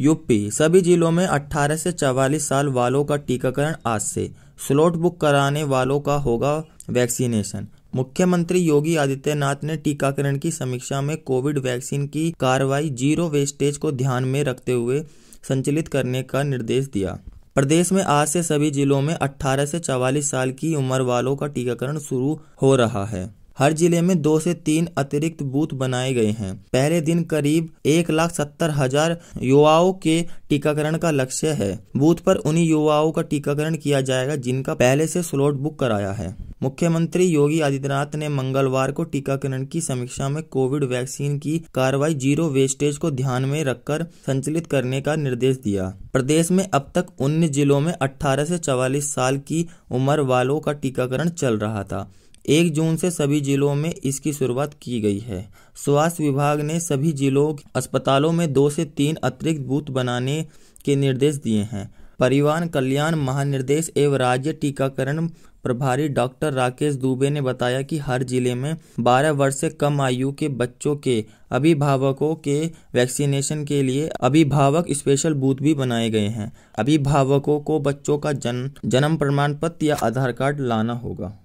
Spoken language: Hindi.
यूपी। सभी जिलों में 18 से 44 साल वालों का टीकाकरण आज से। स्लॉट बुक कराने वालों का होगा वैक्सीनेशन। मुख्यमंत्री योगी आदित्यनाथ ने टीकाकरण की समीक्षा में कोविड वैक्सीन की कार्रवाई ज़ीरो वेस्टेज को ध्यान में रखते हुए संचालित करने का निर्देश दिया। प्रदेश में आज से सभी जिलों में 18 से 44 साल की उम्र वालों का टीकाकरण शुरू हो रहा है। हर ज़िले में दो से तीन अतिरिक्त बूथ बनाए गए हैं। पहले दिन करीब एक लाख सत्तर हज़ार युवाओं के टीकाकरण का लक्ष्य है। बूथ पर उन्हीं युवाओं का टीकाकरण किया जाएगा जिनका पहले से स्लॉट बुक कराया है। मुख्यमंत्री योगी आदित्यनाथ ने मंगलवार को टीकाकरण की समीक्षा में कोविड वैक्सीन की कार्रवाई ज़ीरो वेस्टेज को ध्यान में रखकर संचालित करने का निर्देश दिया। प्रदेश में अब तक उन्नीस जिलों में 18 से 44 साल की उम्र वालों का टीकाकरण चल रहा था। एक जून से सभी जिलों में इसकी शुरुआत की गई है। स्वास्थ्य विभाग ने सभी जिलों अस्पतालों में दो से तीन अतिरिक्त बूथ बनाने के निर्देश दिए हैं। परिवार कल्याण महानिर्देश एवं राज्य टीकाकरण प्रभारी डॉक्टर राकेश दुबे ने बताया कि हर ज़िले में 12 वर्ष से कम आयु के बच्चों के अभिभावकों के वैक्सीनेशन के लिए अभिभावक स्पेशल बूथ भी बनाए गए हैं। अभिभावकों को बच्चों का जन्म जन्म प्रमाण पत्र या आधार कार्ड लाना होगा।